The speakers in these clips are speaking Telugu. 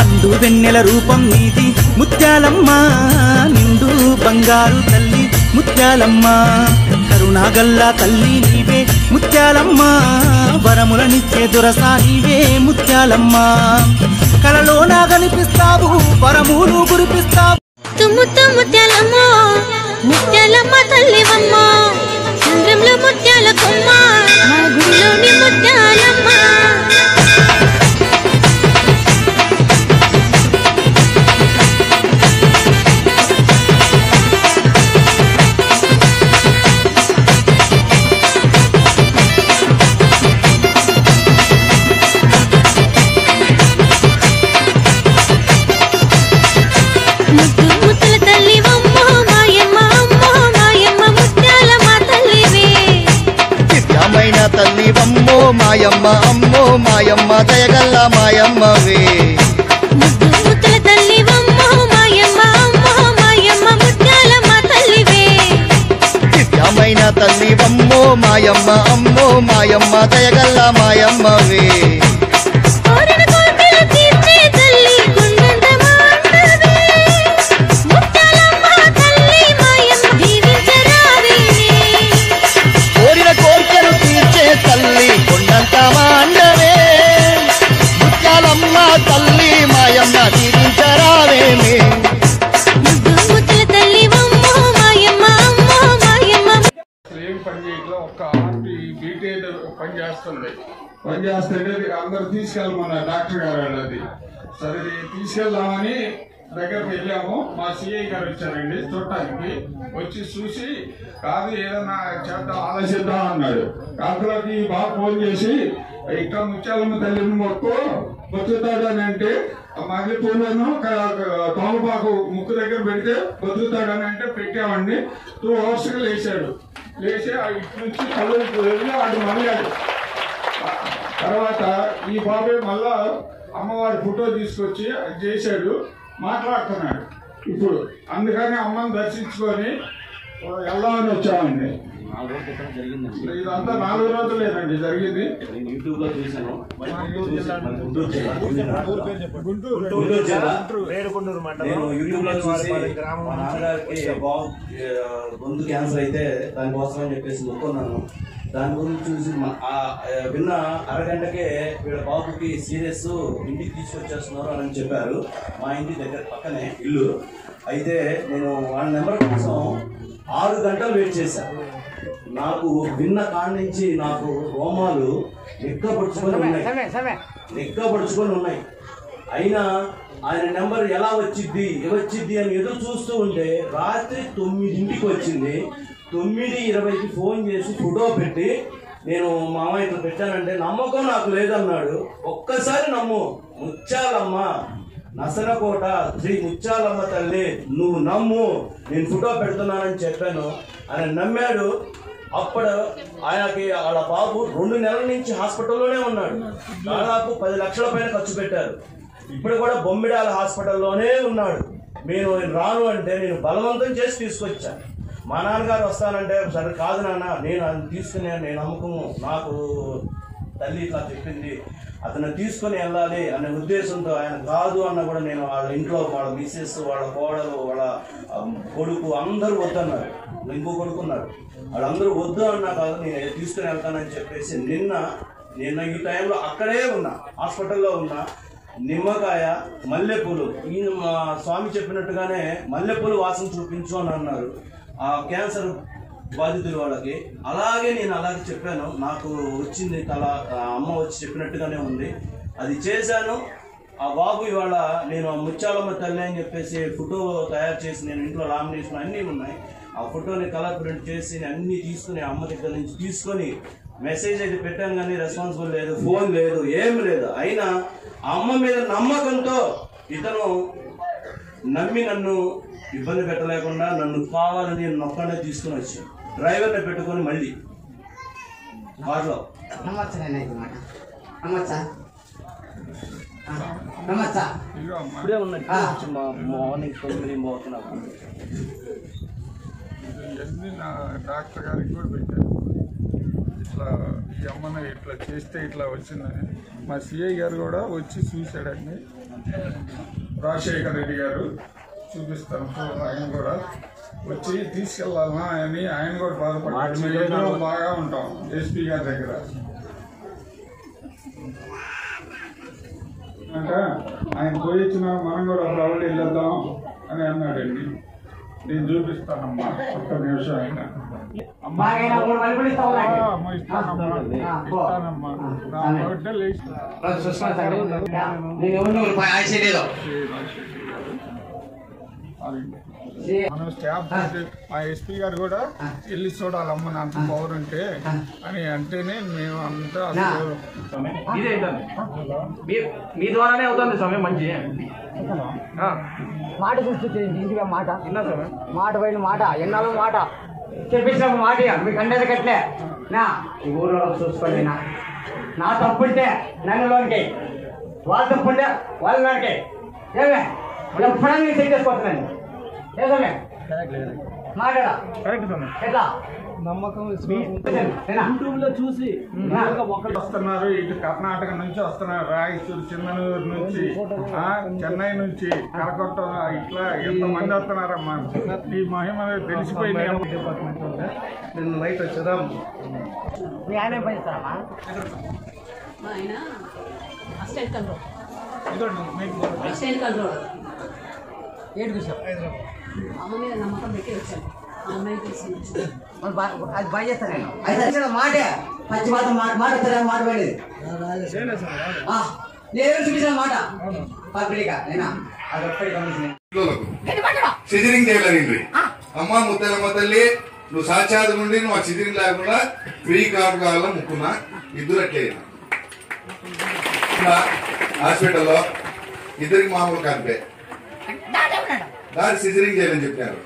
పండు వెన్నెల రూపం నీది. ముత్యాలమ్మ నిండు బంగారు తల్లి. ముత్యాలమ్మ కరుణాగల్లా తల్లి నీవే. ముత్యాలమ్మ వరములనిచ్చే దురసా నీవే. ముత్యాలమ్మ కలలో నా కనిపిస్తావు వరములు కురిపిస్తావు. ముత్యాలమ్మ ముత్యాలమ్మ తల్లివమ్మ. చంద్రంలో ముత్యాల కొమ్మ మా గుడిలోని ముత్యాలమ్మ. మాయమ్మ అమ్మో మాయమ్మ దయగల్ల మాయమ్మవే. దివ్యమైన తల్లివమ్మో మాయమ్మ అమ్మో మాయమ్మ దయగల్ల మాయమ్మవే. పని అందరు తీసుకెళ్ళమన్నారు డాక్టర్ గారు అది సరే తీసుకెళ్దామని దగ్గరకు వెళ్ళాము. మా సిఐ గారు వచ్చారండి చూడటానికి. వచ్చి చూసి కాదు ఏదైనా చేద్దాం ఆలోచిద్దాం అన్నాడు. కాకులకి బాగా ఫోన్ చేసి ఇక్కడ ముత్యాలమ్మ తల్లిని మొక్కు బతుకుతాడని అంటే ఆ మళ్ళీ పూలను తోమపాకు ముక్కు దగ్గర పెడితే బతుకుతాడని అంటే పెట్టామండి టూ అవర్స్గా లేచాడు. లేచి ఆ ఇటు నుంచి కళ్ళు వెళ్ళి వాడు మళ్ళాడు తర్వాత ఈ బాబాయ్ మళ్ళా అమ్మవారి ఫోటో తీసుకొచ్చి అది చేశాడు మాట్లాడుతున్నాడు. ఇప్పుడు అందుకని అమ్మని దర్శించుకొని వెళ్దామని వచ్చామండి. ఇదంతా నాలుగు రోజులేనండి జరిగింది. నేను యూట్యూబ్లో చూశాను. చూశాను. గుంటూరు జిల్లా. గుంటూరు జిల్లా. నేను యూట్యూబ్లో చూసి మా నాన్నగారికి బాగు గొంతు క్యాన్సర్ అయితే దానికోసం అని చెప్పేసి మొక్కున్నాను. దాని గురించి చూసి విన్న అరగంటకే వీళ్ళ బాబుకి సీరియస్ ఇంటికి తీసుకొచ్చేస్తున్నారు అని చెప్పారు. మా ఇంటి దగ్గర పక్కనే ఇల్లు. అయితే నేను వాళ్ళ నెంబర్ కోసం ఆరు గంటలు వెయిట్ చేశాను నాకు విన్న కాడి నుంచి నాకు రోమాలు నిక్కపరుచుకొని ఉన్నాయి. నిక్కపరుచుకొని ఉన్నాయి. అయినా ఆయన నెంబర్ ఎలా వచ్చిద్ది వచ్చిద్ది అని ఎదురు చూస్తూ ఉంటే రాత్రి తొమ్మిదింటికి వచ్చింది. తొమ్మిది ఇరవైకి ఫోన్ చేసి ఫోటో పెట్టి నేను మామయ్య ఇట్లా పెట్టానంటే నమ్మకం నాకు లేదన్నాడు. ఒక్కసారి నమ్ము. ముచ్చాలమ్మ నసరకోట శ్రీ ముచ్చాలమ్మ తల్లి నువ్వు నమ్ము. నేను ఫోటో పెడుతున్నానని చెప్పాను. ఆయన నమ్మాడు. అప్పుడు ఆయనకి వాళ్ళ బాబు రెండు నెలల నుంచి హాస్పిటల్లోనే ఉన్నాడు. దాదాపు పది లక్షల పైన ఖర్చు పెట్టారు. ఇప్పుడు కూడా బొమ్మిడాల హాస్పిటల్లోనే ఉన్నాడు. నేను రాను అంటే నేను బలవంతం చేసి తీసుకొచ్చాను మా నాన్నగారు వస్తానంటే సరే కాదు నాన్న నేను అది తీసుకునే నేను అమ్ముకుము నాకు తల్లి ఇట్లా చెప్పింది అతను తీసుకొని వెళ్ళాలి అనే ఉద్దేశంతో ఆయన కాదు అన్న కూడా నేను వాళ్ళ ఇంట్లో వాళ్ళ మిస్సెస్ వాళ్ళ కోడలు వాళ్ళ కొడుకు అందరూ వద్దన్నారు. ఇంకో కొడుకున్నారు వాళ్ళందరూ వద్దు అన్నా కాదు నేను తీసుకుని వెళ్తానని చెప్పేసి నిన్న నిన్న ఈ టైంలో అక్కడే ఉన్నా హాస్పిటల్లో ఉన్నా నిమ్మకాయ మల్లెపూలు ఈయన మా స్వామి చెప్పినట్టుగానే మల్లెపూలు వాసన చూపించు అని అన్నారు. ఆ క్యాన్సర్ బాధితులు వాళ్ళకి. అలాగే నేను అలాగే చెప్పాను. నాకు వచ్చింది తల ఆ అమ్మ వచ్చి చెప్పినట్టుగానే ఉంది. అది చేశాను. ఆ బాబు ఇవాళ నేను ఆ ముత్యాలమ్మ తల్లి అని చెప్పేసి ఫోటో తయారు చేసి నేను ఇంట్లో లామినేషన్ అన్నీ ఉన్నాయి. ఆ ఫోటోని కలర్ ప్రింట్ చేసి నేను అన్నీ తీసుకుని అమ్మ దగ్గర నుంచి తీసుకొని మెసేజ్ అయితే పెట్టాను కానీ రెస్పాన్సిబుల్ లేదు ఫోన్ లేదు ఏం లేదు. అయినా ఆ అమ్మ మీద నమ్మకంతో ఇతను నమ్మి నన్ను ఇబ్బంది పెట్టలేకుండా నన్ను కావాలని ఒక్కడే తీసుకుని వచ్చాను. డ్రైవర్ని పెట్టుకొని మళ్ళీ. కార్లో. నేను ఇప్పుడే ఉన్నాయి. మార్నింగ్ తొమ్మిది డాక్టర్ గారికి కూడా పెట్టాను. ఇట్లా ఈ అమ్మని ఇట్లా చేస్తే ఇట్లా వచ్చిందని. మా సిఐ గారు కూడా వచ్చి చూశాడండి. రాజశేఖర రెడ్డి గారు. చూపిస్తాను. ఫోటో ఆయన కూడా వచ్చి తీసుకెళ్ళాలన్నా అని ఆయన కూడా ఇద్దరం బాగా ఉంటాం ఎస్పీ గారి దగ్గర. అంటే ఆయన పోయి వచ్చిన మనం కూడా ఒక రౌండ్ వెళ్ళొద్దాం అని అన్నాడండి. నేను చూపిస్తానమ్మా ఒక్క నిమిషం ఆయన ఇస్తానమ్మా మనం స్టాఫ్ మా ఎస్పీ గారు కూడా వెళ్ళి చూడాలమ్మ నా అంత పవర్ ఉంటే అని అంటేనే మేము అంతా. మీ మీ ద్వారానే అవుతుంది స్వామి మంచి. ఆ, మాట చూస్తుంది ఇంటిగా మాట. మాట పోయిన మాట ఎన్నాళ్ళు మాట? చెప్పించిన మాట. మీకు అండేది కట్లే నా ఈ ఊర్లో చూసుకోండి నా. నా తప్పుంటే నన్ను లోనికి వాళ్ళ తప్పుంటే వాళ్ళ లోనికి ఏమే? ఇప్పుడు ఎప్పుడైనా సెట్ చేసుకోవచ్చునండి మాట్లాడా. ఎట్లా? నమ్మకం యూట్యూబ్లో చూసి ఒకళ్ళు వస్తున్నారు ఇటు కర్ణాటక నుంచి వస్తున్నారు రాయచూరు చిన్ననూరు నుంచి ఆ, చెన్నై నుంచి కలకట్ట ఇట్లా ఎంత మంది వస్తున్నారమ్మా? ఈ మహిమ తెలిసిపోయింది. నేను నైట్ వచ్చేదా ఆయన పని ఇస్తారమ్మా మా ఆయన అసిస్టెంట్ కంట్రోల్ అసిస్టెంట్ కంట్రోల్ ఏడు విషయం అమ్మ మీద నమ్మకం పెట్టి వచ్చాను అది బాగా చేస్తాను నేను మాటే. పచ్చి మాట మాట మాట పడేది నేను చూపించిన మాట. పబ్లిక్ నేనా? అది ఒక్కటి గమనించిన. పిల్లలకు సిజరింగ్ చేయలేదండి అమ్మ ముత్తలమ్మ తల్లి నువ్వు సాక్షాత్ నుండి నువ్వు ఆ సిజరింగ్ లేకుండా ఫ్రీ కార్డు కావాలని ముక్కున్నా ఇద్దరు అట్లే హాస్పిటల్లో ఇద్దరికి మామూలు కార్పే దాని సిజరింగ్ చేయాలని చెప్పారు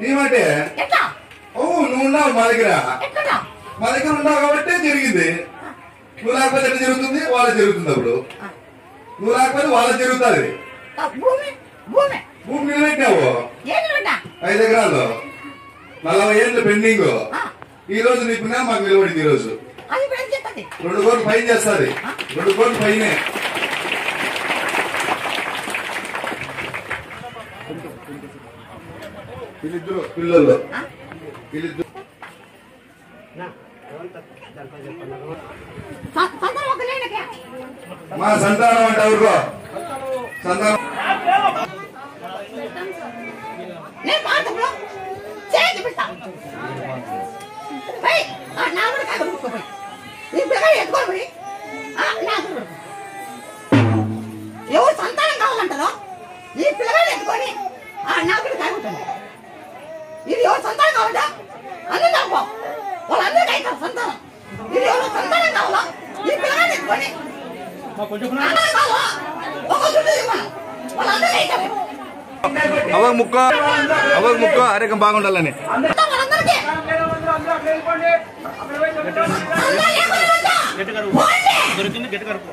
నీ మాటే? ఓ నువ్వు ఉన్నావు మా దగ్గర. మా దగ్గర ఉన్నావు కాబట్టి జరిగింది. నువ్వు లేకపోతే ఎట్లా జరుగుతుంది? వాళ్ళ జరుగుతుంది అప్పుడు. నువ్వు లేకపోతే వాళ్ళ జరుగుతుంది భూమి నిలబెట్టినావు ఐదు ఎకరాలు. నలభై ఏళ్ళు పెండింగ్. ఈ రోజు నిప్పినా మాకు నిలబడింది ఈ రోజు. రెండు కోట్లు పైన చేస్తుంది. రెండు కోట్లు పైనే వీళ్ళిద్దరు పిల్లలు. వీళ్ళిద్దరు మా సంతానం అంటే ఎవరికో? సంతానం. నేను మాత్రం చేతి పెడతా పోయి ఆ నా కూడా కాదు. కావాలంటా అందరూ నాకు వాళ్ళందరికీ అవుతారు సంతానం. ఇది ఎవరు సంతానం కావాలా? ఈ పిల్లగాడు ఎత్తుకొని. సంతానం కావాలా ఒక దుడ్డు ఇవ్వను వాళ్ళందరికీ అవుతారు అవ ముక్క అవ ముక్క ఆరోగ్యం బాగుండాలని. దొరికింది గట్టి కడుపు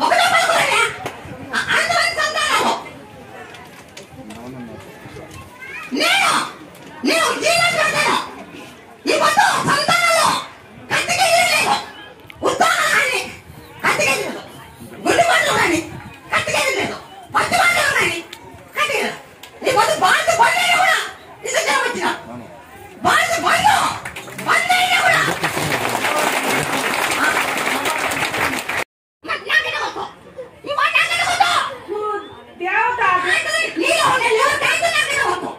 ఒకటే పలుకులనే అందరం సంతానము నేను నేను జీవన పెడతాను ఈ పొద్దు సంతానంలో కత్తికి లేదు ఉత్సాహం కానీ కత్తికి లేదు గుడ్డి పండ్లు కానీ కత్తికి లేదు పచ్చి పండ్లు కానీ కత్తికి లేదు ఈ పొద్దు బాండు పండు కూడా ఇసుక వచ్చిన బాండు పండు పండు అయినా కూడా నాకు నాకనే వద్దు. ఈ మాట నాకనే వద్దు. నీలో ఉండే లివర్ క్యాన్సర్ నాకనే వద్దు.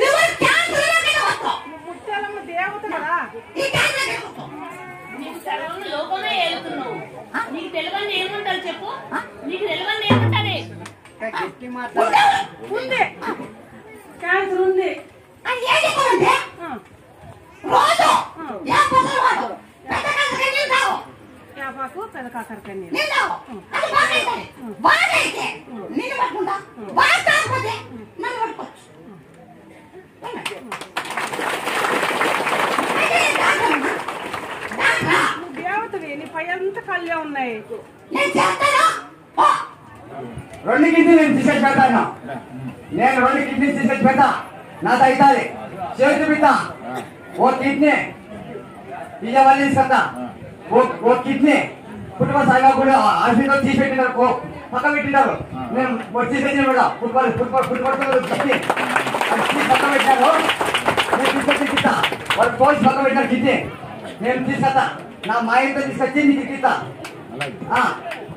లివర్ క్యాన్సర్ నాకనే వద్దు. ఈ క్యాన్సర్ నాకనే వద్దు. నీకు సర్వం లోకమే ఏలుతున్నావు నీకు తెలియని ఏముంటారు చెప్పు నీకు తెలియని ఏముంటది ఉంది. క్యాన్సర్ ఉంది. అది ఏం చెప్పాలంటే రోజు యాభై వాడు పెద్ద క్యాన్సర్ నీళ్ళు తాగు కరివేపాకు పెద్ద కాకరకాయ నీళ్ళు. నీళ్ళు అది బాగా అవుతుంది బాగా అయితే నిన్ను పట్టుకుంటా బాగా కాకపోతే నన్ను పట్టుకోవచ్చు. ఉన్నాయి. నేను చేస్తాను? పో. రెండు కిడ్నీ నేను తీసేసి పెడతాను నేను రెండు కిడ్నీ తీసేసి పెడతా. నాతో అవుతుంది చేతి పెడతా ఓ కిడ్నీ. ఇవన్నీ తీసుకుంటా ఓ ఓ కిడ్నీ. కుటుంబ సాయిగా కూడా ఆఫీస్లో తీసి పెట్టినారు. ఓ పక్క పెట్టినారు నేను వచ్చి తీసి పెడతా ఫుట్బాల్ ఫుట్బాల్ ఫుట్బాల్ కిడ్నీ అది తీసి పక్క పెట్టారు నేను తీసుకొచ్చి ఇస్తా వాళ్ళు పోలీస్ పక్క పెట్టారు కిడ్నీ నేను తీసుకొస్తా. నా మా ఇంట్లో తీసుకొచ్చి నీకు ఆ,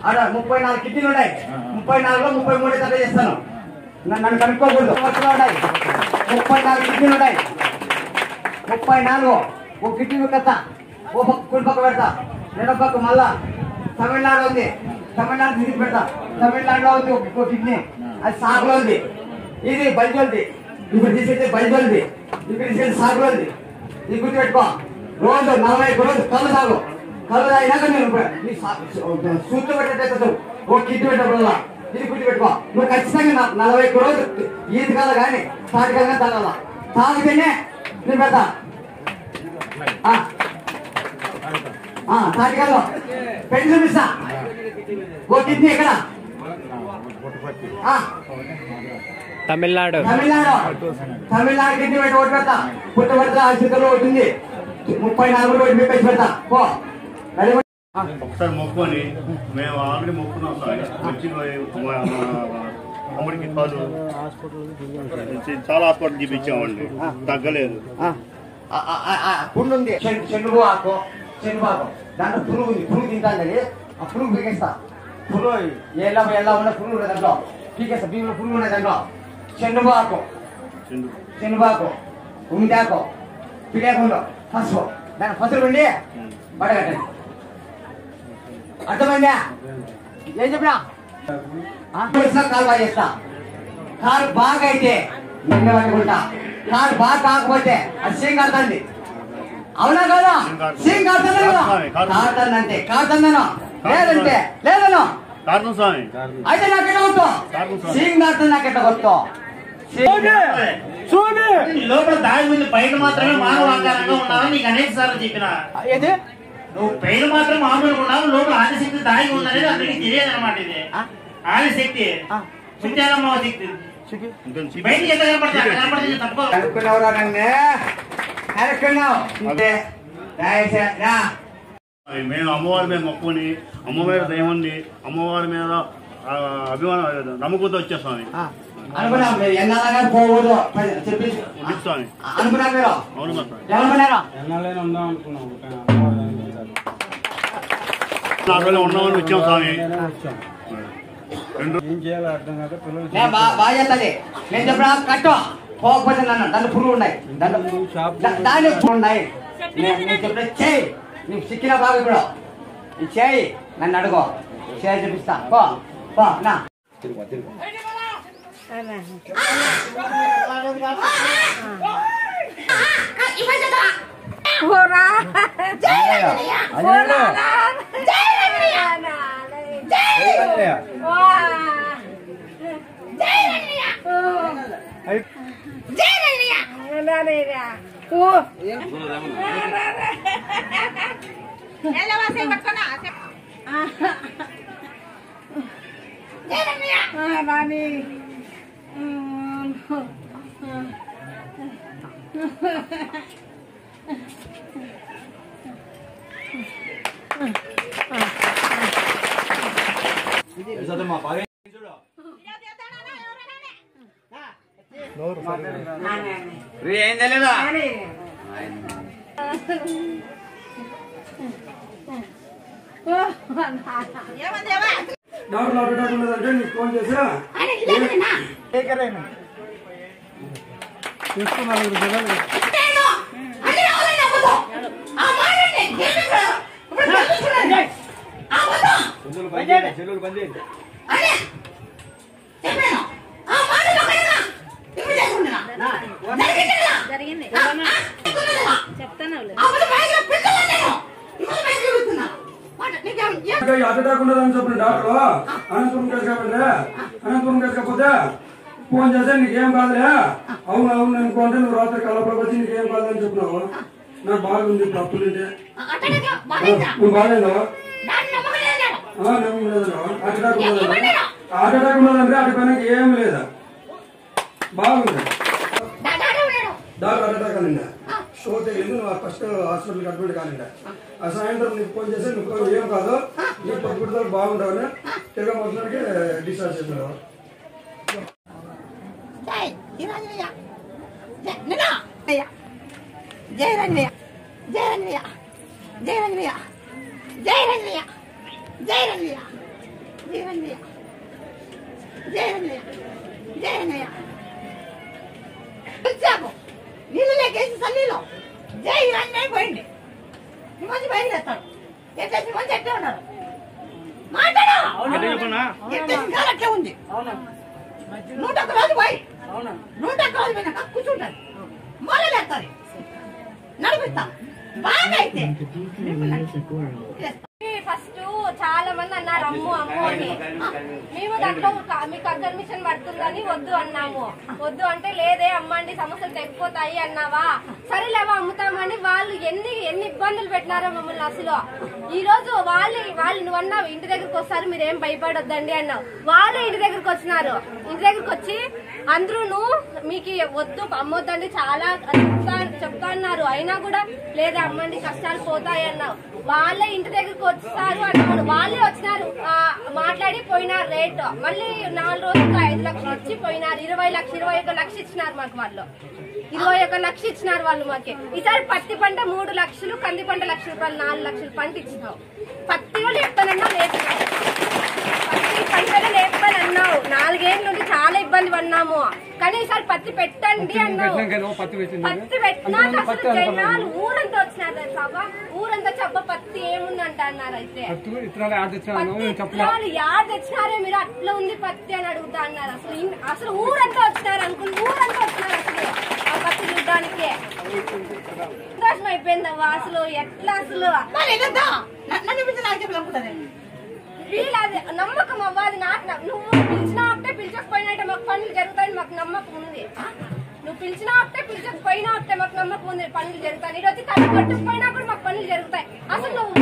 ఆడ ముప్పై నాలుగు కిడ్నీలు ఉన్నాయి. ముప్పై నాలుగులో ముప్పై మూడు తగ్గ చేస్తాను. నన్ను నన్ను కనుక్కోకూడదు. ఉన్నాయి. ముప్పై నాలుగు కిడ్నీలు ఉన్నాయి. ముప్పై నాలుగు. ఓ కిడ్నీ కత్తా ఓ పక్క కుడి పక్క పెడతా. రెండో పక్క మళ్ళా తమిళనాడు ఉంది. తమిళనాడు తిరిగి పెడతా. తమిళనాడులో ఉంది ఒక- కిడ్నీ. అది సాగులో ఉంది. ఇది బల్జోల్ది ఇప్పుడు తీసుకెళ్తే బల్జోల్ది ఇక్కడ తీసుకెళ్తే సాగులోది ఇది గుర్తుపెట్టుకో. రోజు నలభై ఐదు రోజు కళ్ళు సాగు. కళ్ళు తాగినాక నేను సూత్రం పెట్టేటట్టు ఓ కిడ్నీ పెట్టబడాల ఇది గుర్తుపెట్టుకో. నువ్వు ఖచ్చితంగా నలభై ఒక్క రోజు ఈది కాల కానీ తాటి కల తాగాల. తాగితేనే నేను పెడతా. ఆ. తాటి కాలం. పెన్షన్ ఇస్తా ఓ కిడ్నీ ఎక్కడ? ఆ. తమిళనాడు. తమిళనాడు. తమిళనాడు కిడ్నీ పెట్టి ఓటు పెడతా. పుట్టబడితే ఒకటి ఉంది ముప్పై నాలుగు రోజు పెట్టేసి పెడతా. పో. ఒకసారి మొక్కుని మేము ఆల్రెడీ మొక్కున్నాం సార్. వచ్చి తమ్ముడికి కాదు. చాలా హాస్పిటల్ చూపించామండి తగ్గలేదు. పుండు ఉంది చెన్నుగు ఆకు చెన్నుగు ఆకు దాంట్లో పురుగు ఉంది. పురుగు తింటాను ఆ పురుగు పీకేస్తా పురుగు ఎలా ఎలా ఉన్న పురుగు ఉన్న దాంట్లో. పీకేస్తా దీనిలో పురుగు ఉన్న దాంట్లో. చెన్నుగు ఆకు ఉండాకు పిలేకుండా పసుపు. దాని పసుపు ఉండి పడగట్టండి అర్థమైందా? ఏం చెప్పినా? కాలు బాగా చేస్తా. కారు బాగా అయితే నిన్న పట్టుకుంటా కారు బాగా కాకపోతే అది సీన్ కడుతుంది అవునా కదా? సీన్ కడుతుంది కదా? కాడుతుంది అంటే కాడుతుందను లేదంటే లేదను కారణం స్వామి అయితే నాకెట్ట ಗೊತ್ತು సీన్ కడుతుంది నాకెట్ట ಗೊತ್ತು లోపల దాగి ఉంది బయట మాత్రమే మానవ ఆకారంగా ఉన్నావని నీకు అనేక సార్లు చెప్పిన ఏది నువ్వు పైన మాత్రం మామూలుగా ఉన్నావు లోపల ఆదిశక్తి దాగి ఉందనేది అందరికి తెలియదు అనమాట ఇది ఆదిశక్తి సుత్యాలమ్మ శక్తి బయటికి ఎంత కనపడతా కనపడుతుంది తప్ప అనుకున్నావురా నన్ను అనుకున్నావు అంతే దయచే రా మేము అమ్మవారి మీద మొక్కుని అమ్మవారి దైవాన్ని అమ్మవారి మీద ఆ, అభిమానం నమ్మకంతో వచ్చేస్తాం అనుకున్నాం మీరు ఎన్నాళ్ళగా పోకూడదు చెప్పి స్వామి అవును స్వామి ఉన్నామని వచ్చాం ఏం చేయాలో అర్థం పిల్లలు కట్టు. పోకపోతే నన్ను దాంట్లో ఉన్నాయి. దాంట్లో దా- దాంట్లో పురుగు ఉన్నాయి. నేను నేను చెప్పిన చేయి నీకు సిక్కిన బాగా ఇప్పుడు ఈ చేయి నన్ను అడుగు చేయి చూపిస్తా పో పో నా పోరా జై అయ్యయ్య. రంగయ్య. అయ్యయ్య. పోరా. జై రంగయ్య. జై. రంగయ్య. వా. జై రాణి ఏం తెలియదా డౌట్ డౌట్ ఉన్నదంటే నీకు ఫోన్ చేసా? చూస్తూ నలుగురు పిల్లలు నేను అన్ని జరిగింది చెప్తాను అడ్డటాకుండదని చెప్పిన డాక్టర్ అనంతపురం కేసుకపోతే అనంతపురం కేసుకపోతే ఫోన్ చేస్తే నీకేం కాదులే అవును అవును అనుకుంటే నువ్వు రాత్రి కలపడికి వచ్చి నీకేం కాదని చెప్పినావు నాకు బాగుంది తప్పులు నువ్వు బాగాలేదు నమ్మకం లేదు అడ్డటాకుండదంటే అటు పనికి ఏం లేదా బాగుంది. దాదాపు నేను డాక్టర్ హార్ట్ అటాక్ అనిందా షో తెలియదు నువ్వు ఫస్ట్ హాస్పిటల్కి అడ్మిట్ కానిందా ఆ సాయంత్రం నీకు ఫోన్ చేసి నువ్వు ఏం కాదు. నీ పట్టుబడితో బాగుంటావని. తిరగ మొత్తానికి డిశ్చార్జ్ చేసినావు జై ఇరాజయ్య జై నిన్న. అయ్యా. జై రంగయ్య జై రంగయ్య జై రంగయ్య జై రంగయ్య జై రంగయ్య జై రంగయ్య జై రంగయ్య జై రంగయ్య వచ్చాము. నీళ్ళు లేకేసి సల్లీలో జై రంగయ్య పోయింది. ఈ మంది బయలుదేరుతాడు ఎట్టేసి మంది ఎట్టే ఉన్నారు మాట్లాడా. అట్లే ఉంది. నూట ఒక్క రోజు పోయి. నూట ఒక్క రోజు పోయినాక కూర్చుంటారు మొదలెడతారు నడిపిస్తా. బాగా అయితే. ఫస్ట్ చాలా మంది అన్నారు అమ్ము అమ్ము అని. మేము దాంట్లో మీకు అగ్గర్ పడుతుందని వద్దు అన్నాము. వద్దు అంటే లేదే అమ్మండి సమస్యలు తగ్గిపోతాయి అన్నావా? సరేలేవా అమ్ముతామని వాళ్ళు ఎన్ని ఎన్ని ఇబ్బందులు పెట్టినారో మమ్మల్ని అసలు. ఈ రోజు వాళ్ళు వాళ్ళు నువ్వు అన్నావు ఇంటి దగ్గరకు వస్తారు మీరేం భయపడొద్దండి అన్నావు. వాళ్ళే ఇంటి దగ్గరకు వచ్చినారు. ఇంటి దగ్గరకు వచ్చి అందరూ మీకు వద్దు అమ్మొద్దండి చాలా చెప్తా చెప్తా అన్నారు. అయినా కూడా లేదా అమ్మండి కష్టాలు పోతాయి అన్నావు. వాళ్ళే ఇంటి దగ్గరకు వస్తారు అన్నాడు వాళ్ళే వచ్చినారు. మాట్లాడి పోయినారు రేట్. మళ్ళీ నాలుగు రోజులకు ఐదు లక్షలు ఇచ్చి పోయినారు. ఇరవై లక్షలు ఇరవై ఒక లక్ష ఇచ్చినారు మాకు వాళ్ళు. ఇరవై ఒక లక్ష ఇచ్చినారు వాళ్ళు మాకే. ఈసారి పత్తి పంట మూడు లక్షలు కంది పంట లక్ష రూపాయలు నాలుగు లక్షలు పంట ఇచ్చినావు పత్తి వాళ్ళు చెప్తానన్నా లేదు. పత్తి పంటలు అన్నావు. నాలుగేళ్ళ నుండి చాలా ఇబ్బంది పడినాము. కానీ ఈసారి పత్తి పెట్టండి అన్నావు. పత్తి పెట్టినాక అసలు జనాలు ఊరంతా వచ్చినారు అవ్వ? ఊరంతా చెప్ప పత్తి ఏముందంట అన్నారు అయితే. యాడ్ తెచ్చినారే మీరు అట్లా ఉంది పత్తి అని అడుగుతా అన్నారు. అసలు అసలు ఊరంతా వచ్చినారు అంకుల్ ఊరంతా వచ్చినారు అసలు ఆ పత్తి చూడడానికి. సంతోషం అయిపోయిందవ్వ అసలు ఎట్లా అసలు? వీళ్ళు అది నమ్మకం అవ్వాలి నాకు నువ్వు పిలిచినా ఒకటే పిలిచకపోయినట్టే మాకు పనులు జరుగుతాయని మాకు నమ్మకం ఉంది. నువ్వు పిలిచినా ఒకటే పిలిచకపోయినా ఒకటే మాకు నమ్మకం ఉంది పనులు జరుగుతాయి. ఈరోజు వచ్చి కళ్ళు పట్టుకుపోయినా కూడా మాకు పనులు జరుగుతాయి. అసలు నువ్వు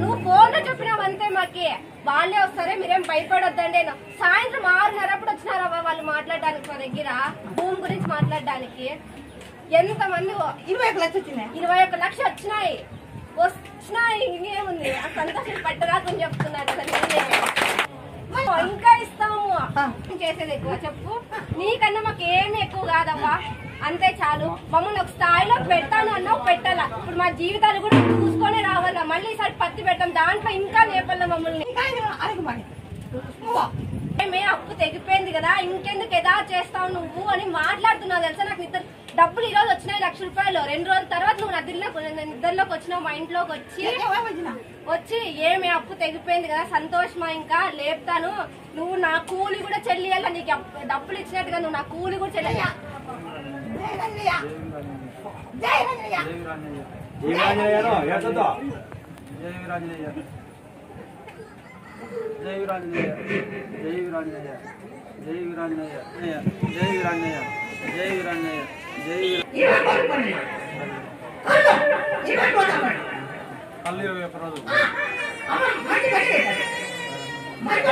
నువ్వు ఫోన్లో చెప్పినావు అంతే మాకి. వాళ్ళే వస్తారే మీరేం భయపడొద్దండి. సాయంత్రం ఆరున్నరప్పుడు వచ్చినారా వాళ్ళు మాట్లాడడానికి మా దగ్గర? భూమి గురించి మాట్లాడడానికి. ఎంత మంది ఇరవై ఒక లక్ష వచ్చినాయి. ఇరవై ఒక లక్ష వచ్చినాయి. వచ్చినాయి ఇంకేముంది? ఆ సంతోషం పట్టరాకని చెప్తున్నారు అసలు ఇంకా ఇస్తాము. చేసేది ఎక్కువ చెప్పు. నీకన్నా మాకు ఏమి ఎక్కువ కాదవ్వా? అంతే చాలు. మమ్మల్ని ఒక స్థాయిలో పెడతాను అన్నావు పెట్టాలా? ఇప్పుడు మా జీవితాలు కూడా చూసుకొని రావాలా? మళ్ళీ ఈసారి పత్తి పెట్టాం. దాంట్లో ఇంకా నేపల్లో మమ్మల్ని. అప్పు తెగిపోయింది కదా. ఇంకెందుకు ఎదా చేస్తావు నువ్వు అని మాట్లాడుతున్నావు తెలుసా? నాకు నిద్ర డబ్బులు ఈ రోజు వచ్చినాయి లక్ష రూపాయలు. రెండు రోజుల తర్వాత నువ్వు నిద్రలో నిద్రలోకి వచ్చినావు మా ఇంట్లోకి వచ్చి వచ్చి ఏమి అప్పు తెగిపోయింది కదా సంతోషమా ఇంకా? లేపుతాను. నువ్వు నా కూలి కూడా చెల్లియాల? నీకు డబ్బులు ఇచ్చినట్టుగా నువ్వు నా కూలి కూడా చెల్లి జై రంగయ్య జై రంగయ్య ఇరవై కోట్లు పని కళ్ళు ஜெய் வீரண்ணே ஜெய் తల్లి యొక్క రోజు మరి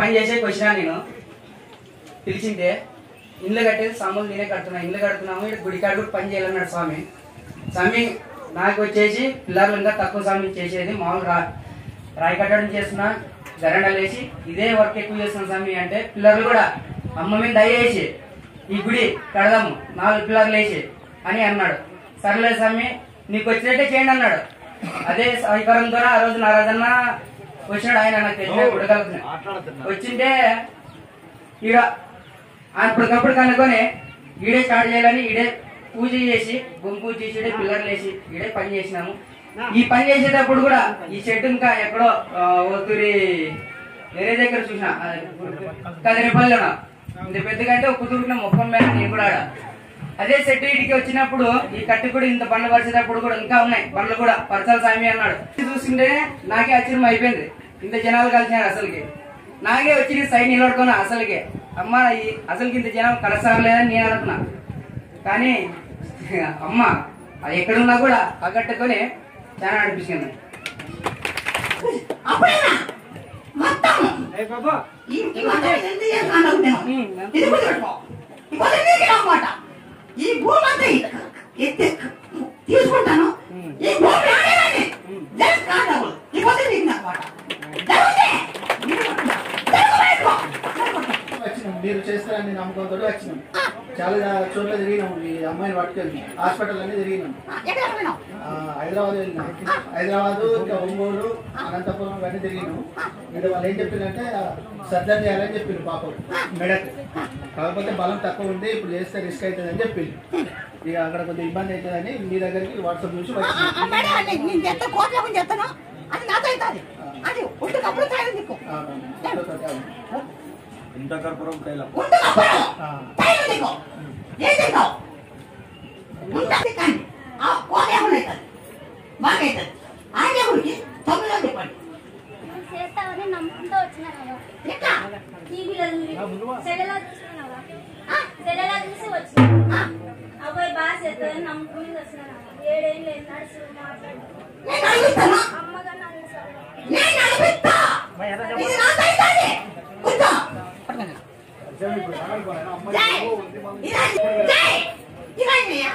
పని చేసేకి వచ్చినా నేను. పిలిచిందే ఇల్లు కట్టేది సమ్ములు నేనే కడుతున్నా ఇల్లు కడుతున్నాము ఇక్కడ గుడి కాడు కూడా పని చేయాలన్నాడు స్వామి. స్వామి నాకు వచ్చేసి పిల్లర్లు ఇంకా తక్కువ స్వామి చేసేది మామూలు రా రాయి కట్టడం చేస్తున్నా గరండలు వేసి ఇదే వర్క్ ఎక్కువ చేస్తున్నా స్వామి అంటే పిల్లర్లు కూడా అమ్మ మీద దయచేసి ఈ గుడి కడదాము నాలుగు పిల్లర్లు వేసి అని అన్నాడు. సర్లే స్వామి నీకు వచ్చినట్టే చేయండి అన్నాడు. అదే సహకారంతో ఆ రోజు నారాజన్న వచ్చినాడు ఆయన నాకు తెలిసిన గుడగలుగుతున్నాడు వచ్చింటే ఈడ అప్పటికప్పుడు కనుక్కొని ఈడే స్టార్ట్ చేయాలని ఈడే పూజ చేసి గుంపు చేసి ఈడే పిల్లర్లు వేసి ఈడే పని చేసినాము. ఈ పని చేసేటప్పుడు కూడా ఈ చెట్టు ఇంకా ఎక్కడో ఒత్తురి వేరే దగ్గర చూసిన కదిరిపల్లిలోన ఇంత పెద్దగా అంటే ఒక కుదురుకున్న మొక్కం మీద నేను కూడా ఆడ. అదే సెట్ ఇడికి వచ్చినప్పుడు ఈ కట్టు కూడా ఇంత బండ్లు పరిచేటప్పుడు కూడా ఇంకా ఉన్నాయి బండ్లు కూడా పరచాల స్వామి అన్నాడు. ఇది చూస్తుంటే నాకే ఆశ్చర్యం అయిపోయింది. ఇంత జనాలు కలిసినారు అసలుకి. నాకే వచ్చి సైడ్ నిలబడుకున్నా అసలుకి. అమ్మ అసలుకి ఇంత జనం కలసాగలేదని నేను అనుకున్నా. కానీ అమ్మ అది ఎక్కడున్నా కూడా అగట్టుకొని చాలా అనిపించింది ఈ భూమి అంతా తీసుకుంటాను. ఈ భూమి కాదు ఇప్పుడు మీరు చేస్తారని నమ్మకంతో వచ్చినాం. చాలా చోట్ల తిరిగినాం. ఈ అమ్మాయిని పట్టుకెళ్ళి. హాస్పిటల్ అన్ని తిరిగినాం. హైదరాబాద్ వెళ్ళినాం. హైదరాబాద్ ఇంకా ఒంగోలు అనంతపురం ఇవన్నీ తిరిగినాం. మీరు వాళ్ళు ఏం చెప్పిందంటే సర్జరీ చేయాలని చెప్పిండు పాప. మెడకు. కాకపోతే బలం తక్కువ ఉంది ఇప్పుడు చేస్తే రిస్క్ అవుతుందని చెప్పిండు ఇక అక్కడ కొద్దిగా ఇబ్బంది అవుతుందని మీ దగ్గరికి వాట్సాప్ చూసి వచ్చినాం. అది నాతో అవుతుంది అది ఉట్టుకప్పుడు తయారు నీకు. ఇంతకర్పురం తైలం తయారు నీకు. ఏం చేస్తావు ఉంటుంది కానీ. ఆ కోట ఏమవుతుంది బాగా అవుతుంది ఆ దేవుడికి తొమ్మిదో చెప్పండి. చేస్తావని నమ్ముకుంటూ వచ్చినావా ఎట్లా? టీవీలో చూసి సెలలా సెలలా చూసి వచ్చినా. అబ్బాయి బాగా చేస్తావని నమ్ముకుని ఏడేళ్ళు అమ్మగా నన్ను నేను నడిపిస్తా ఇది నాతో అవుతుంది కూర్చో జై ఇరానీ జై ఇరానీయ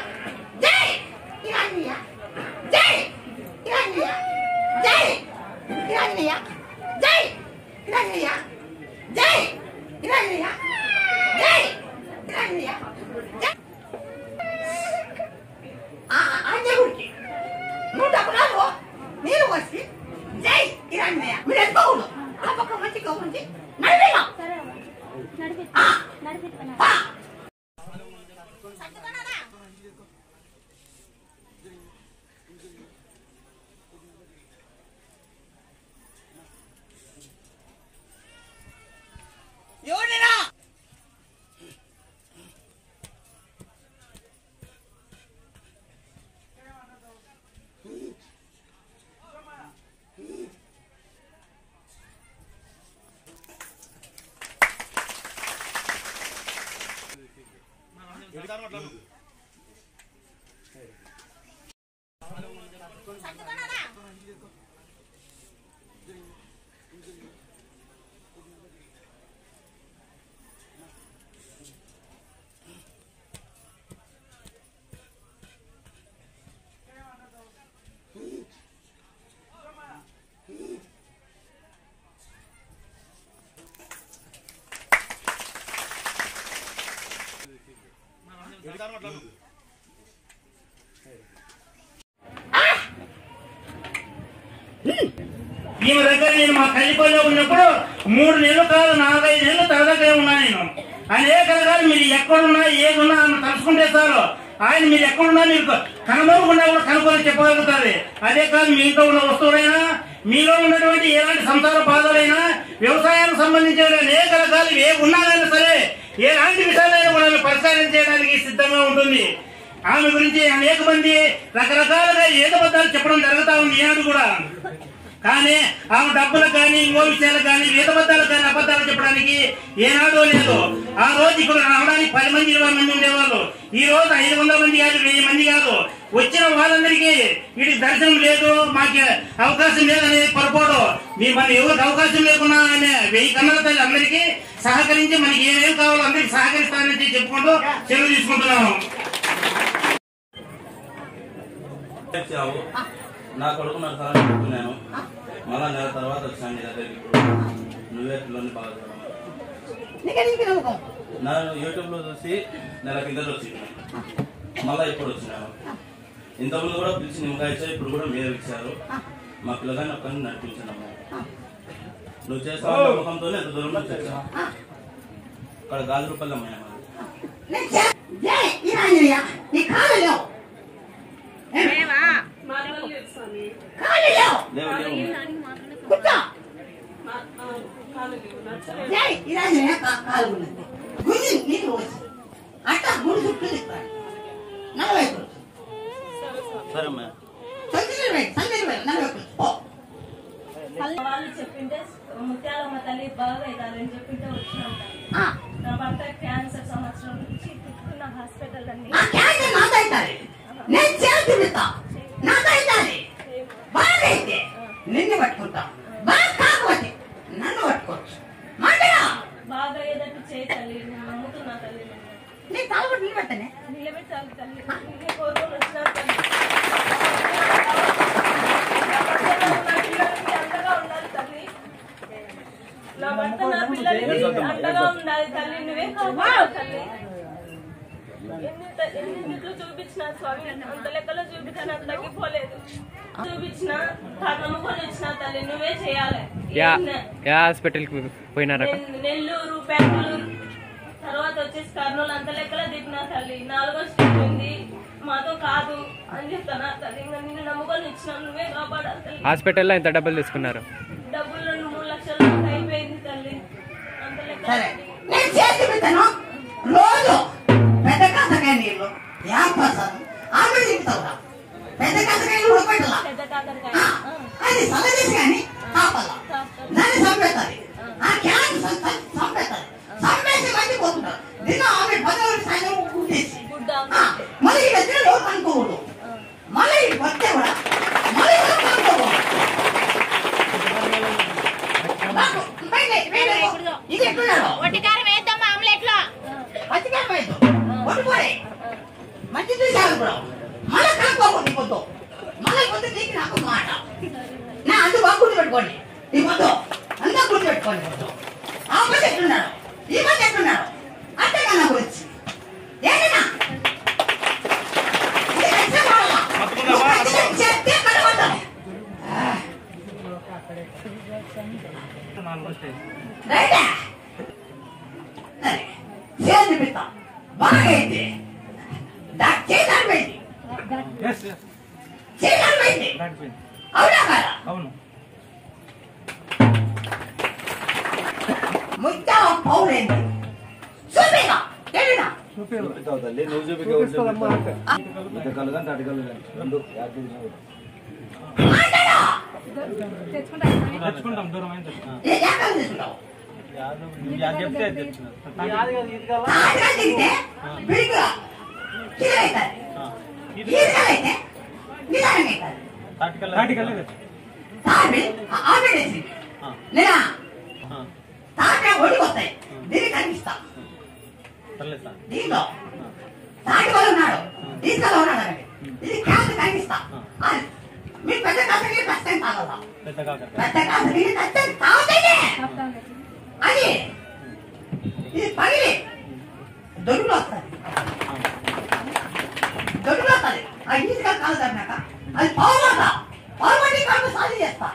జై ఇరానీయ జై ఇరానీయ జై ఇరానీయ జై ఇరానీయ జై ఇరానీయ జై ఇరానీయ జై ఆ ఆంజగుడికి నువ్వు డబ్బు రాదు నేను వచ్చి జై ఇరానీయ మీరు ఎత్తుకోకూడదు ఆ పక్క మంచి గౌరవించి నడిపినా నడిపిస్తా నడిపిస్తా ఈమె దగ్గర నేను మా కలిపల్లో ఉన్నప్పుడు మూడు నెలలు కాదు నాలుగైదు నెలలు తన దగ్గరే ఉన్నా నేను. అనేక రకాలు మీరు ఎక్కడున్నా ఏదున్నా అని తలుచుకుంటే చాలు. ఆయన మీరు ఎక్కడున్నా మీరు కనబడకుండా కూడా కనుక్కొని చెప్పగలుగుతారు. అదే కాదు మీ ఇంట్లో ఉన్న వస్తువులైనా మీలో ఉన్నటువంటి ఎలాంటి సంసార బాధలైనా వ్యవసాయానికి సంబంధించిన అనేక రకాలు ఏ ఉన్నా సరే ఎలాంటి విషయాలు ప్రచారం చేయడానికి సిద్ధంగా ఉంటుంది. ఆమె గురించి అనేక మంది రకరకాలుగా ఏదో చెప్పడం జరుగుతా ఉంది ఈనాడు కూడా. కానీ ఆమె డబ్బులకు కానీ ఇంకో విషయాలు కానీ వేదబద్ధాలు కానీ అబద్ధాలు చెప్పడానికి ఏనాడో లేదు. ఆ రోజు ఇక్కడ రావడానికి పది మంది ఇరవై మంది ఉండేవాళ్ళు. ఈ రోజు ఐదు వందల మంది కాదు వెయ్యి మంది కాదు. వచ్చిన వాళ్ళందరికీ వీడికి దర్శనం లేదు మాకు అవకాశం లేదనే పొరపాటు. మీ మన ఎవరికి అవకాశం లేకున్నా అనే వెయ్యి కన్నల తల్లి అందరికీ సహకరించి మనకి ఏమేమి కావాలో అందరికి సహకరిస్తానని చెప్పుకుంటూ సెలవు తీసుకుంటున్నాము వచ్చావు. నా కొడుకు నాకు సలహా చెప్తున్నాను మళ్ళా నెల తర్వాత వచ్చాను నీ దగ్గరికి ఇప్పుడు. నువ్వే పిల్లల్ని బాగా చదవాలి. నా యూట్యూబ్లో చూసి నెల కిందలు వచ్చింది. మళ్ళా ఇప్పుడు వచ్చినాను. ఇంతకుముందు కూడా పిలిచి నిమ్మకాయ ఇచ్చారు ఇప్పుడు కూడా మీరు ఇచ్చారు. మా పిల్లగాన్ని ఒక్కరిని నడిపించినాము నువ్వు చేస్తావు నమ్మకంతోనే ఎంత దూరం వచ్చావు? అక్కడ గాజు రూపాయలు అమ్మాయి వచ్చి. అట్లా గుడి చుట్టూ తిప్పాడు నలభై కూర్చో సరే అమ్మా సంజయ్ వేయి సంజయ్ వేయి నలభై కూర్చో పో. వాళ్ళు చెప్పింటే ముత్యాలమ్మ తల్లి బాగా అవుతారని చెప్పింటే వచ్చినాం ఆ. నా భర్త క్యాన్సర్ సంవత్సరం నుంచి తిట్టుకున్న హాస్పిటల్ అన్ని. నేను బాగైతే నిన్ను పట్టుకుంటా. బాగా కాకపోతే నన్ను పట్టుకోవచ్చు. బాగా చేయి తల్లి నేను నమ్ముతున్నా తల్లి. నీ తాగుబడి నిలబెట్టనే నిలబెట్టాలి తల్లి. నీ కోరుకొని వచ్చినా తల్లి అండగా ఉండాలి తల్లి నా భర్త నా పిల్లలకి అండగా ఉండాలి తల్లి నువ్వే కాపాడు తల్లి. ఎన్ని త- ఎన్నింటిలో చూపించిన స్వామి అంత లెక్కలో చూపించాను తగ్గిపోలేదు చూపించిన వచ్చిన తల్లి నువ్వే చేయాలి. పోయినారక్క నెల్- నెల్లూరు బెంగళూరు తర్వాత వచ్చేసి కర్నూలు అంత లెక్కలో దిగిన తల్లి. నాలుగో స్టేట్ ఉంది. మాతో కాదు అని చెప్తానా తల్లి. ఇంకా నిన్ను నమ్ముకొని ఇచ్చిన నువ్వే కాపాడాలి హాస్పిటల్లో ఎంత డబ్బులు తీసుకున్నారు. డబ్బులు సరే. నేను చేతి చూపిస్తాను రోజు పెద్ద కాసకాయ నీళ్ళు యాపాసాలు ఆవిడ చెప్తావురా పెద్ద కాసకాయ నీళ్ళు కాకరకాయ. అది సలదేసి కానీ కాపాలా. దాన్ని చంపేస్తుంది ఆ క్యాన్ చంపేస్తుంది చంపేసి మంచి పోతుంటారు. నిన్న ఆమె పది వరకు సాయంత్రం ఆ, మళ్ళీ ఈ లోపు అనుకోకూడదు. మళ్ళీ వస్తే కూడా మళ్ళీ లోపు అనుకోకూడదు నాకు బయట బయట ఇది ఎట్లున్నాడు ఒట్టికారం వేద్దాం. ఆమ్లెట్లో మంచి చూసారు బ్రో మళ్ళీ ఈ పొద్దు. మళ్ళీ పొద్దు నీకు నాకు మాట. నా అందు బాగా గుర్తు పెట్టుకోండి. ఈ పొద్దు. అంతా గుర్తు పెట్టుకోండి పొద్దు. ఆ మధ్య ఎట్లున్నాడు ఈ మధ్య ఎట్లున్నాడు అంతేగా నా? గురించి ఏంటన్నా చెప్తే కనబడతాను. రైటా? సరే. చేసి చూపిస్తా. బాగైంది దా- చేయి దాటిపోయింది. చేయి దాటిపోయింది. అవునా కాదా? ముత్యాల పౌరేంది చూపిగా తెలియదా చూపిస్తావు తల్లి నువ్వు కానీ అటు కానీ రెండు యాభై తెచ్చుకుంటాం దూరం అయింది చెప్తే కనిపిస్తా దీంట్లో ఉన్నాడు ఉన్నాడు ఇది కనిపిస్తా ఆ, మీ పెద్ద కాసకి కష్టం తాగదా పెద్ద కాసకి కష్టం తాగుతాయినే అది ఇది పగిలి దొడుగులు వస్తుంది దొడుగులు వస్తుంది ఆ ఈజీగా కాలు తరినాక అది పావుమాట పావుబట్టి కడుపు సాధి చేస్తా.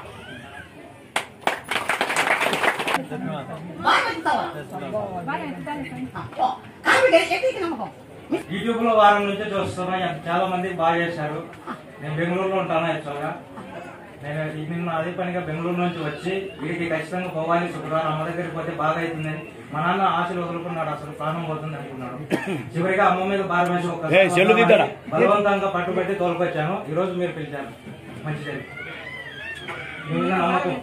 యూట్యూబ్లో వారం నుంచి చూస్తున్నా. చాలా మంది బాగా చేశారు. నేను బెంగళూరులో ఉంటాను యాక్చువల్గా? నేను ఈ నిన్న అదే పనిగా బెంగళూరు నుంచి వచ్చి వీడికి ఖచ్చితంగా పోవాలి శుక్రవారం అమ్మ దగ్గరికి పోతే బాగా అవుతుందని మా నాన్న ఆశలు వదులుకున్నాడు అసలు ప్రాణం పోతుంది అనుకున్నాడు. చివరిగా అమ్మ మీద భారం వేసి ఒక ఏయ్, చెల్లు తీద్దారా? బలవంతంగా పట్టుబట్టి తోలుకొచ్చాను. ఈ రోజు మీరు పిలిచారు. మంచి జరిగింది మీ మీద నమ్మకం.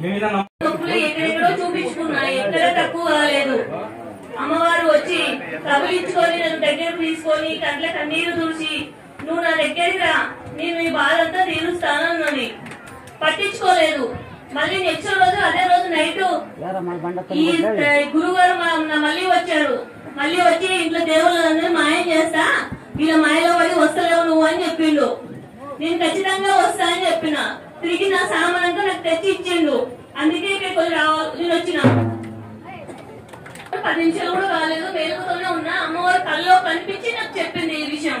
మీ మీద నమ్మకం. నొప్పులు ఎక్కడెక్కడో చూపించుకున్నా ఎక్కడ తక్కువ కాలేదు. అమ్మవారు వచ్చి కబలించుకొని నన్ను దగ్గరకు తీసుకొని కంట్ల కన్నీరు తుడిచి నువ్వు నా దగ్గరికి రా నేను నీ బాధంతా తీరుస్తానన్నది పట్టించుకోలేదు. మళ్ళీ నెక్స్ట్ రోజు అదే రోజు నైట్ ఈ గురువారు మళ్ళీ వచ్చారు. మళ్ళీ వచ్చి ఇంట్లో దేవుళ్ళందరూ మాయం చేస్తా. వీళ్ళ మాయలో పడి వస్తలేవు నువ్వు అని చెప్పిండు. నేను ఖచ్చితంగా వస్తా అని చెప్పిన. తిరిగి నా సామాన్ అంతా నాకు తెచ్చి ఇచ్చిండు. అందుకే ఇక్కడికి రావాలి నేను వచ్చిన. పది నిమిషాలు కూడా కాలేదు. వేలుగుతూనే ఉన్నా. అమ్మవారు కల్లో కనిపించి నాకు చెప్పింది ఈ విషయం.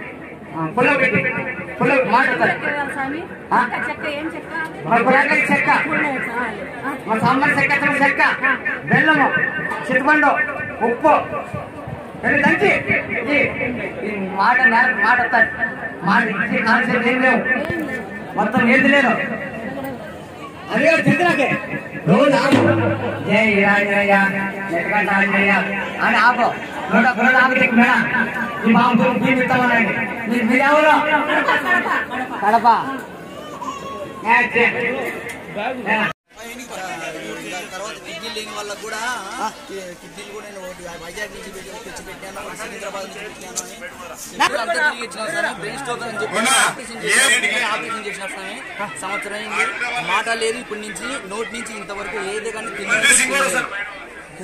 చెక్క సాంబార్ బెల్లము చిట్టుపండు ఉప్పు. దంచి మాట మాట కాన్సెప్ట్ ఏం లేవు. మొత్తం ఏది లేదు. అదే చిత్రకే రోజు ఆపు. జయ ఆంజనేయ అని ఆపు. నూట మేడ ఈ మీరు కడప తర్వాత కిడ్నీలు లేని వాళ్ళకు కూడా కిడ్నీలు కూడా నేను వైజాగ్ నుంచి తెచ్చి పెట్టాను సికింద్రాబాద్ నుంచి పెట్టాను అని ఇచ్చిన బ్రెయిన్ స్ట్రోక్ అని చెప్పి ఆపరేషన్ చేసిన స్వామి సంవత్సరం మాట లేదు ఇప్పటి నుంచి నోటి నుంచి ఇంతవరకు ఏది కానీ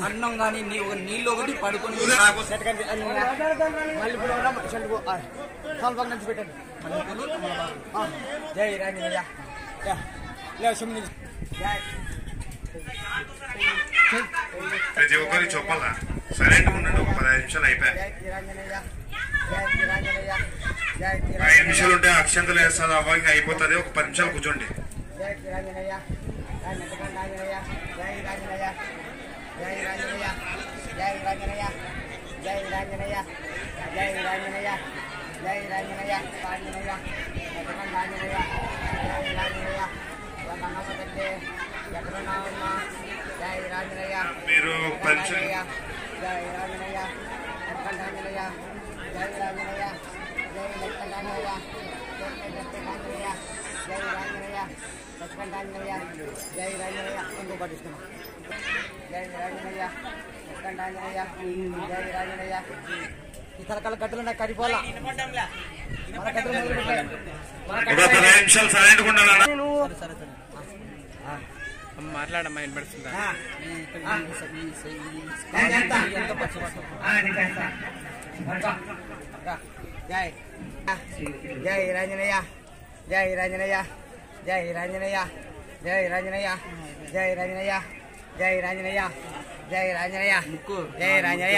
అన్నం కానీ నీ ఒక నీళ్ళు ఒకటి పడుకొని మళ్ళీ కాల్పక్క నుంచి పెట్టండి. జై జై. ప్రతి ఒక్కరికి చెప్పాలా? సైలెంట్ ఉండండి ఒక పదహైదు నిమిషాలు అయిపోయాయి. ఐదు నిమిషాలు ఉంటే అక్షంతలు వేస్తుంది అవ్వగా అయిపోతుంది. ఒక పది నిమిషాలు కూర్చోండి. జై రాజనయ్య జై రాజనయ్య జై రాజనయ్య जय रंजनैया जय रंजनैया जय रंजनैया जय रंजनैया जय रंजनैया లక్ష్మణాంజనేయ జై రాజనయ్య ఇంకో పట్టిస్తున్నా జై రాజనయ్య లక్ష్మణాంజనేయ జై రాజనయ్య ఈ తలకాల కట్టలు నాకు కడిపోలా మన కట్టలు మాట్లాడమ్మా? వినపడుతుందా జై జై రాజనయ్య జై రాజనయ్య జై రాజనయ్య. జై రాజనయ్య. జై రాజనయ్య. జై రాజనయ్య. జై రాజనయ్య. జై రాజనయ్య.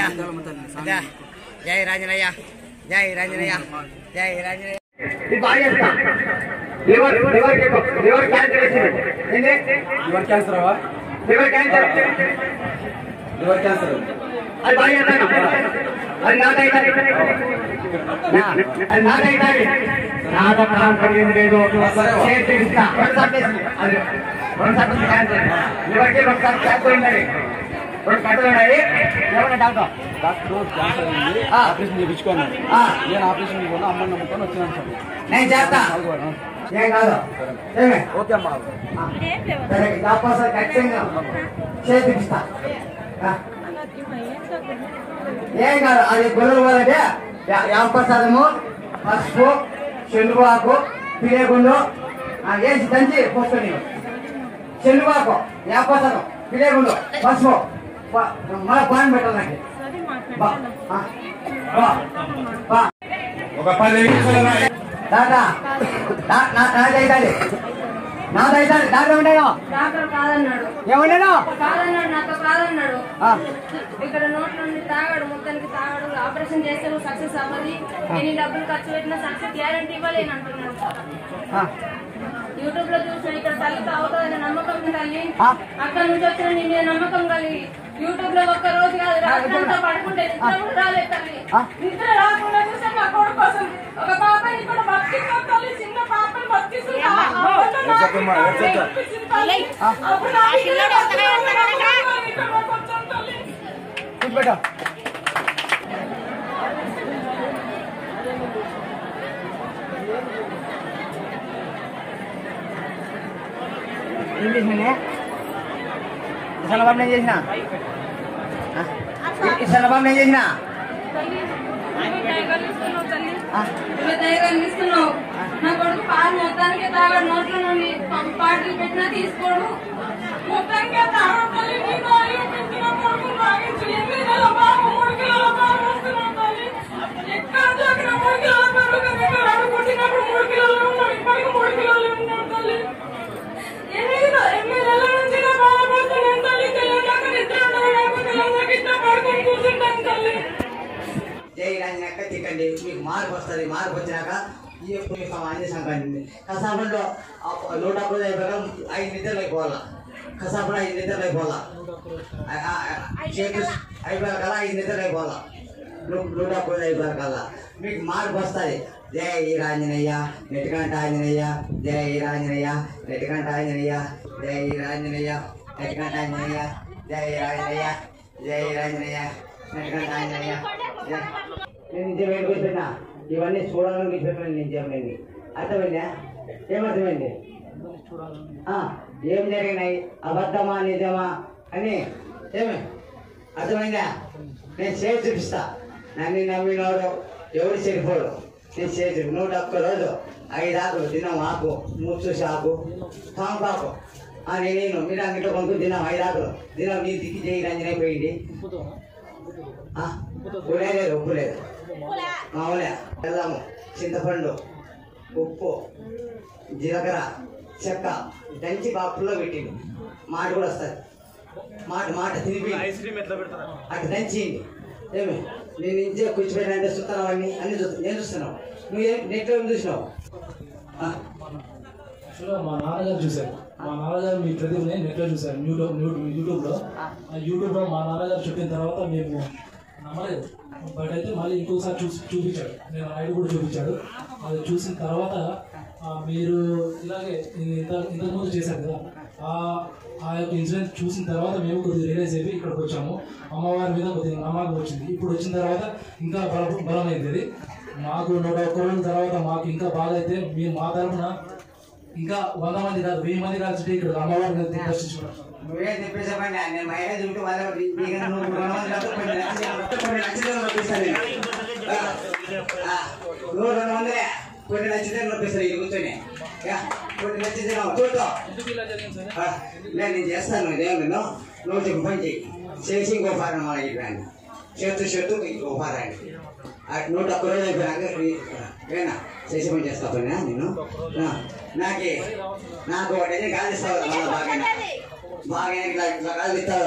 జై- జై రాజనయ్య. జై రాజనయ్య. జై Rajanayya. Liver liver liver cancer వచ్చింది ఏంటి లివర్ క్యాన్సర్ అవా లివర్ క్యాన్సర్ లివర్ క్యాన్సర్ అది బాగా చేస్తాను అది నాకైతుంది అది నాకైతుంది నాతో కలిగింది లేదు అది రెండు సార్లు క్యాన్సర్ రెండు సార్లు క్యాన్సర్ ఉన్నది రెండు కట్టలు ఉన్నాయి డాక్టర్ డాక్టర్ క్యాన్సర్ ఆపరేషన్ చేయించుకున్నాను నేను ఆపరేషన్ కూడా అమ్మని నమ్ముకొని వచ్చినాను సార్ నేను చేస్తా ఏం కాదు ఏమే ఓకే అమ్మా సరే ఖచ్చితంగా చేతికిస్తా ఏం కాదు అది గొర్రెలు వాళ్ళకే వ్యాపసాదము పసుపు శనుగాకు పిలేగుండో ఏసి దంచి పోస్తా నీవు శనుగాకు లేకపోతాను పిలేగుండో పసుపు. మన పాయింట్ పెట్టాలి నాకు. దాదా నా తాజా ఇదాలి నా- ఉండేను? డాక్టర్ కాదన్నాడు. ఏమన్నాను కాదన్నాడు నాతో కాదన్నాడు. ఇక్కడ నోట్ల నుండి తాగాడు మొత్తానికి తాగాడు. ఆపరేషన్ చేస్తే నువ్వు సక్సెస్ అవ్వాలి ఎన్ని డబ్బులు ఖర్చు పెట్టినా సక్సెస్ గ్యారంటీ ఇవ్వలేను అంటున్నాడు. యూట్యూబ్లో చూసిన ఇక్కడ తల్లి తాగుతుందనే నమ్మకం ఆ. అక్కడ నుంచి వచ్చిన నీ మీద నమ్మకం కలిగి. యూట్యూబ్లో ఒక్క రోజు కాదు రాత్రంతా పడుకుంటే నిద్ర కూడా రాలేదు తల్లి. నిద్ర రాకుండా చూస్తే నా కొడుకు కోసం. ఒక పాపని కూడా చిన్న పాపని బతికిస్తున్నా అప్పట్లో నాకు ఇక్కడ అనిపించింది తల్లి. అప్పుడు నాకు ఇక్కడ ఇక్కడ కొంచెం తల్లి కూర్చోబెట్ట ఏం చేసినా ఇసల బాబు ఏం చేసిన ఇసల బాబు ఏం చేసిన నువ్వు ధైర్యాన్ని ఇస్తున్నావు నా కొడుకు పాలు మొత్తానికి తాగాడు నోట్లో నుండి పాటలు పెట్టినా తీసుకోడు. మొత్తానికి తాగడు తల్లి నీ భార్య పెట్టిన కొడుకు తాగించు ఎనిమిది నెలల బాబు మూడు కిలోల బాబు వస్తున్నావు తల్లి. ఎక్కడ దొరికిన మూడు కిలోల పెరుగు దగ్గర అడుగుంటున్నప్పుడు మూడు కిలోలు ఉన్నాడు ఇప్పటికి మూడు కిలోలు ఉన్నాడు తల్లి. ఎనిమిది ఎనిమిది నెలల నుంచి నా బాధపడుతున్నాను తల్లి తెల్లదాకా నిద్ర ఉండదు నాకు తెల్లదాకా ఇట్లా పడుకొని కూర్చుంటాను తల్లి. చేయడానికి రాజనక్క తిక్కండి మీకు మార్పు వస్తుంది మార్పు వచ్చినాక ఈ యొక్క మీకు ఆంజనేయ సంక్రాంతి కసాపులో నూట అప్పుడు ప్రకారం ఐదు నిద్రలు అయిపోవాలా? కసాపులో ఐదు నిద్రలు అయిపోవాలా? ఆ- ఆ- ఆ ఐదు నిద్రలు అయిపోవాలా? నూట అప్పుడు అయిపోయాక కల్లా మీకు మార్పు వస్తుంది. జై రాంజనేయ నెట్టుకంట ఆంజనేయ జై రాంజనేయ నెట్టుకంట ఆంజనేయ జై రాంజనేయ నెట్టుకంట ఆంజనేయ జై రాంజనేయ జై రాంజనేయ నెట్టుకంట ఆంజనేయ జై నేను నిజం ఏంటి కూర్చున్నా ఇవన్నీ చూడాలని కూర్చున్నాను నిజం అర్థమైందా? ఏమర్థమైంది? ఏం జరిగినాయి? అబద్ధమా నిజమా అని ఏమి? అర్థమైందా? నేను చేసి చూపిస్తా. నన్ను నమ్మినోడు ఎవరు చెడిపోడు. నేను చేసి నూట ఒక్క రోజు ఐదు ఆకులు తినం ఆకు మూచూసి ఆకు పాంపాకు నేను నేను మీరు అంగిట్లో కొనుక్కు తిన్నాం ఐదు ఆకులు. తిన్నాం నీ దిక్కి చేయి రంజనైపోయింది ఉప్పు లేదు ఉప్పు లేదు మామూలే బెల్లము చింతపండు ఉప్పు జీలకర్ర చెక్క దంచి బాపుల్లో పెట్టిండు. మాట కూడా వస్తుంది. మాట మాట తినిపి ఐస్ క్రీమ్ ఎట్లా పెడతారా? అటు దంచింది ఏమి? నేను ఇంచే కూర్చోబెట్టినంటే చూస్తున్నావు అన్ని అన్ని చూస్తా. నేను చూస్తున్నావు. నువ్వు ఏం నెట్లో ఏం చూసినావు? మా నాన్నగారు చూశారు. మా నాన్నగారు మీ ప్రతిభని నెట్లో చూశారు. యూట్యూబ్ యూట్యూబ్ యూట్యూబ్లో. యూట్యూబ్లో మా నాన్నగారు చెప్పిన తర్వాత మేము నమ్మలేదు. బట్ అయితే మళ్ళీ ఇంకోసారి చూసి చూపించాడు. నేను ఆయన కూడా చూపించాడు. అది చూసిన తర్వాత మీరు ఇలాగే ఇంత ఇంతకుముందు చేశారు కదా ఆ ఆ యొక్క ఇన్సిడెంట్ చూసిన తర్వాత మేము కొద్దిగా రియలైజ్ అయిపోయి ఇక్కడికి వచ్చాము. అమ్మవారి మీద కొద్దిగా నమ్మకం వచ్చింది. ఇప్పుడు వచ్చిన తర్వాత ఇంకా బల బలమైంది అది. మాకు నూట ఒక్క రోజుల తర్వాత మాకు ఇంకా బాగా అయితే మేము మా తరఫున ఇంకా వంద మంది కాదు వెయ్యి మంది కలిసి ఇక్కడ అమ్మవారిని దర్శించుకున్నాం. నువ్వే నేను మైలేజ్ ఉంటే వాళ్ళ నీకన్నా నువ్వు రెండు వందలు కొన్ని లక్షలు కొన్ని నేను నువ్వు రెండు వందలే కొన్ని ఇది కూర్చొని కొన్ని నేను చేస్తాను. ఇదేం నేను నువ్వు చెప్పు పని చెయ్యి. చేసి ఇంకో ఫారం ఇవ్వండి చేతు చేతు ఇంకో ఫారాన్ని నూట ఒక్క రోజు అయిపోయినాక ఏనా? చేసి పని చేస్తా నేను? నాకే. నాకు ఒకటి గాలి ఇస్తావు బాగా. బాగా ఇట్లా ఇట్లా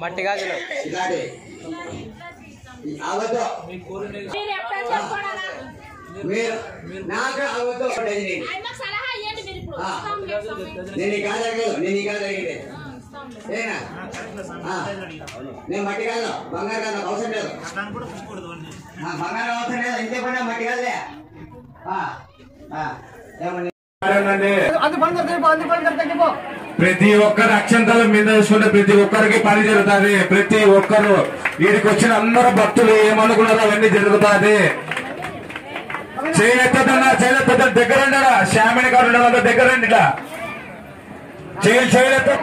మట్టి గాజులు. ఇలాంటి అవద్దు మీరు నాకు అవద్దు ఒకటి నేను. ఈ కాదు అడగలేదు. నేను ఈ కాదు అడిగితే. ఏనా? ఆ. నేను మట్టి కాదు బంగారు కాదు అవసరం లేదు. బంగారం అవసరం లేదు. ఇంతే పడినా మట్టి కాదులే ఆ, ఆ, ఏమని అది బంద్ అది బంద్ కర్ తగ్గిపో ప్రతి ఒక్కరు అక్షంతల మీద వేసుకుంటే ప్రతి ఒక్కరికి పని జరుగుతుంది. ప్రతి ఒక్కరు వీడికి వచ్చిన అందరు భక్తులు ఏమనుకున్నారో అవన్నీ జరుగుతుంది. చేయలేదన్నా చేయలేదు దగ్గర శ్యామిని గారు దగ్గర రండి ఇట్లా. చేయలేదు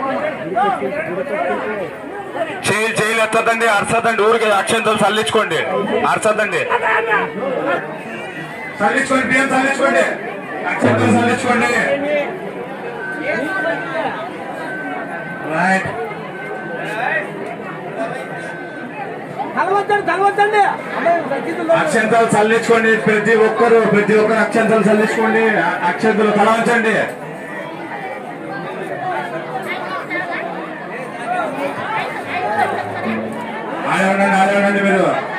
చేయి చేయలేదండి అర్సదండి ఊరికి అక్షంతలు చల్లించుకోండి. అర్సదండి చల్లించుకోండి చల్లించుకోండి. అక్షంతలు చల్లించుకోండి. రైట్ అక్షంతలు చల్లించుకోండి. ప్రతి ఒక్కరు ప్రతి ఒక్కరు అక్షంతలు చల్లించుకోండి. అక్షంతలు తలవంచండి. ఆడే ఉండండి ఆడే ఉండండి మీరు.